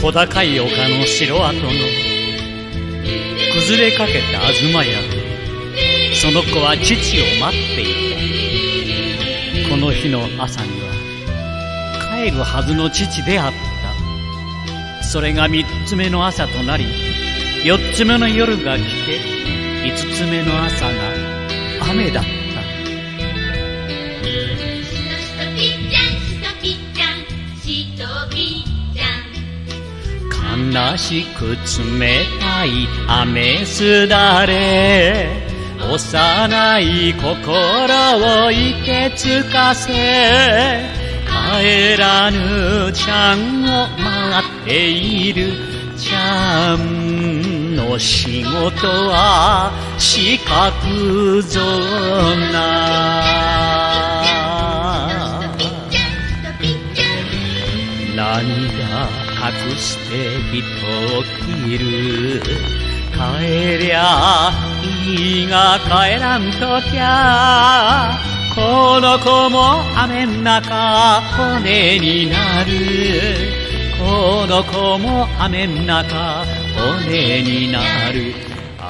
小高い丘の城跡の。崩れかけた東屋その子は父を待っていた。この日の朝には帰るはずの父であった。それが三つ目の朝となり四つ目の夜が来て五つ目の朝が雨だった。悲しく冷たい雨すだれ。幼い心をいてつかせ。帰らぬちゃんを待っている。ちゃんの仕事は四角ぞな涙隠して人を切る。帰りゃいいが帰らんときゃ。この子も雨ん中骨になる。この子も雨ん中骨になる。あ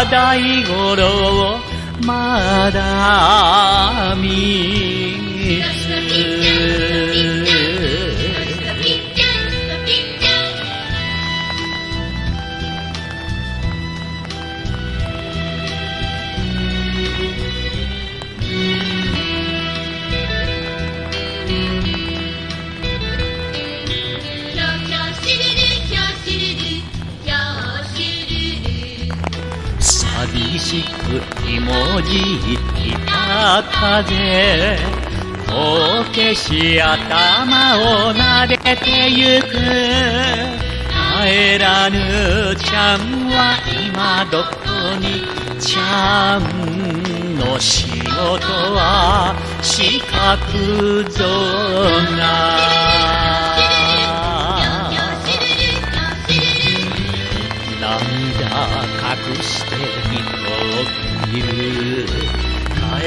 あ大五郎まだしくひもじいた風こけし頭を撫でてゆく。帰らぬちゃんは今どこに。ちゃんの仕事は四角ぞな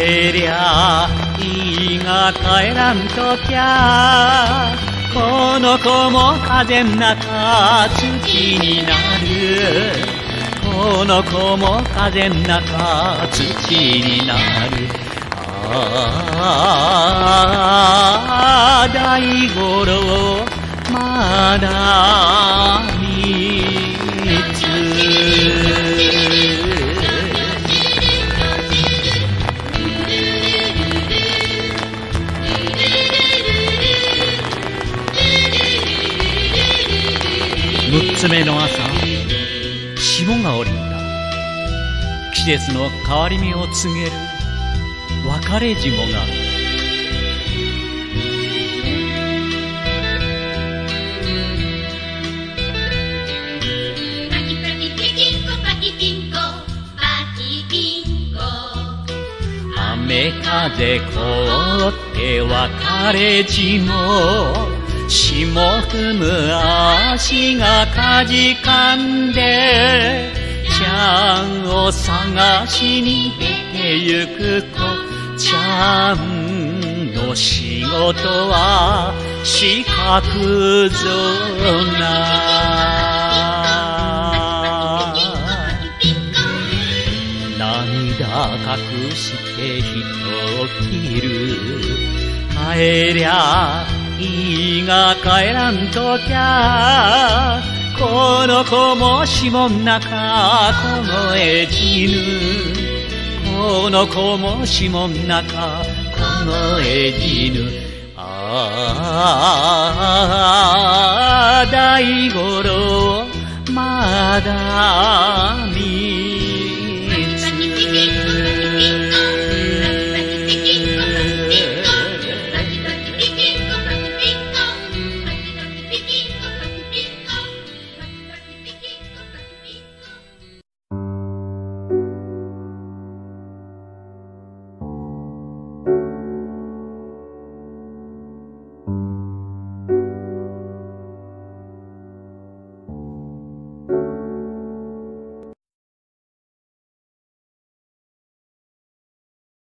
帰りゃいいが帰らんときゃこの子も風ん中土になる。この子も風ん中土になる。ああ大五郎まだ六つ目の朝霜が降りた季節の変わり目を告げる別れ霜が雨風凍って別れ霜霜踏む足がかじかんでちゃんを探しに出てゆく子ちゃんの仕事は四角ぞな涙隠して人を切る。帰りゃいいが帰らんときゃこの子も霜ん中凍え死ぬこの子も霜ん中凍え死ぬ。ああ大五郎まだ